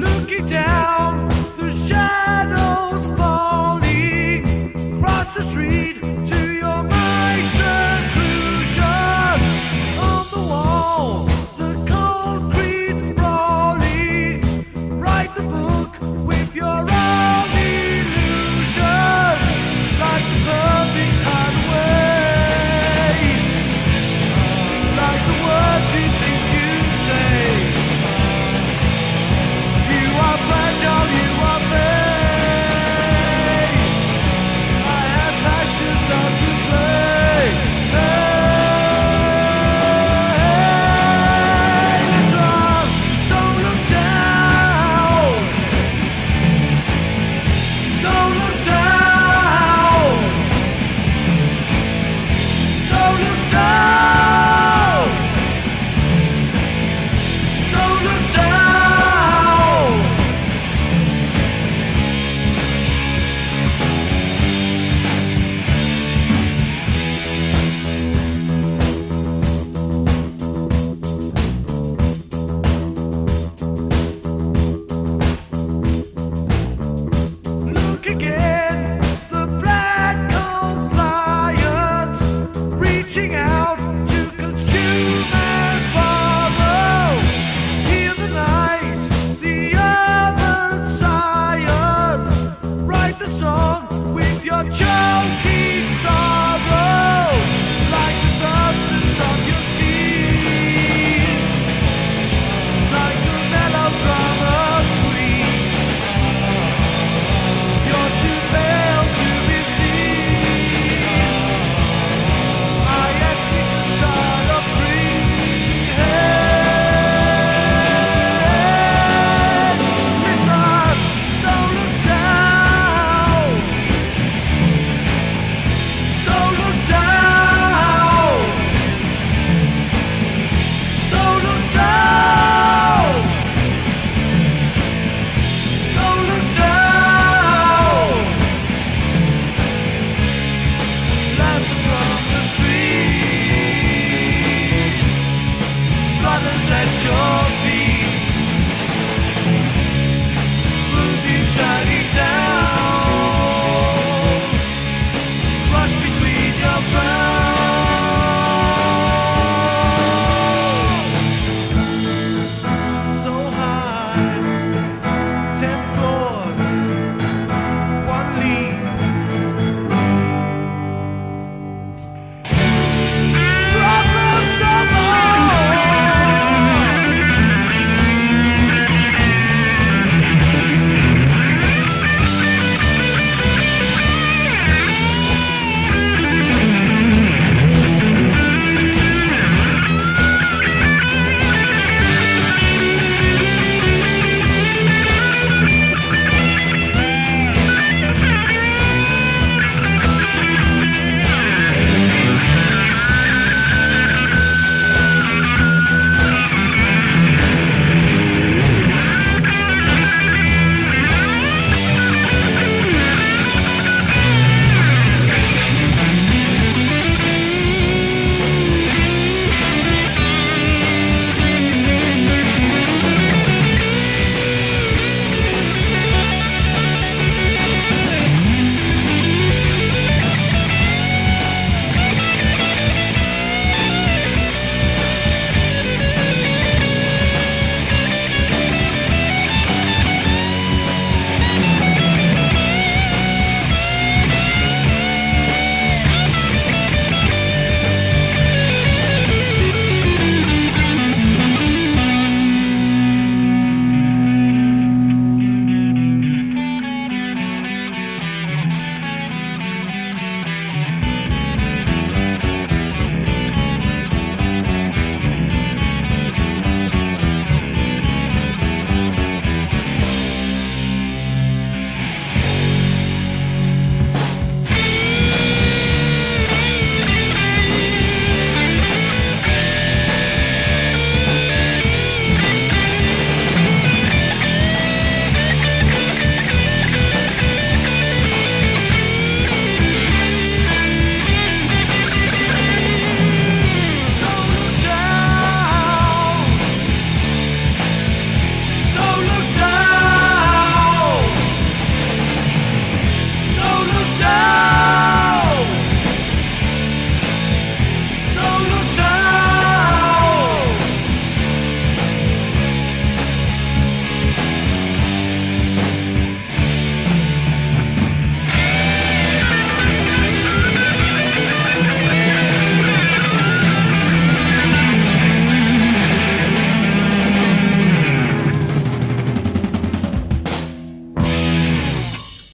looking down.